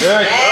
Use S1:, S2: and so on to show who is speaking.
S1: Good.